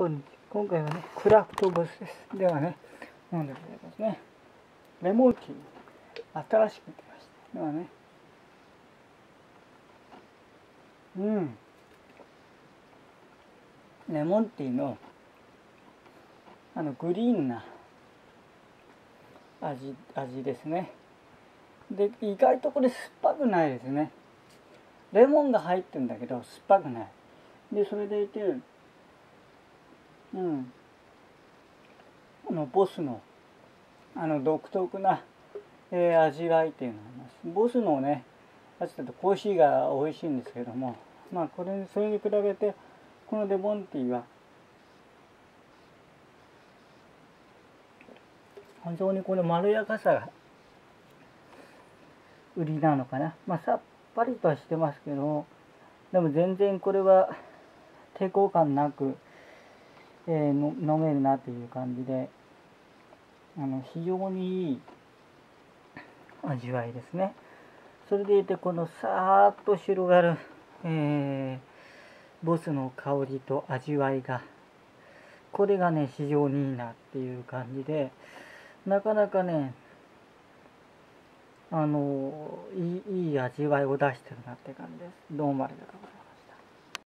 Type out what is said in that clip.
こんにちは。今回はね、クラフトボスです。ではね、飲んでみたいですね。レモンティー。新しく出ました。ではね。うん。レモンティーの、あの、グリーンな味、味ですね。で、意外とこれ酸っぱくないですね。レモンが入ってるんだけど、酸っぱくない。で、それでいて、うん。あの、ボスの、あの、独特な、えー味わいっていうのがあります。ボスのね、やつだとコーヒーが美味しいんですけども、まあ、これ、それに比べて、このレモンティーは、非常にこのまろやかさが売りなのかな。まあ、さっぱりとはしてますけど、でも全然これは抵抗感なく、えーの飲めるなという感じで、あの非常にいい味わいですね。それでいて、このさーっと広がる、えーボスの香りと味わいが、これがね、非常にいいなっていう感じで、なかなかね、あのいいいい味わいを出してるなって感じです。どうもありがとうございます。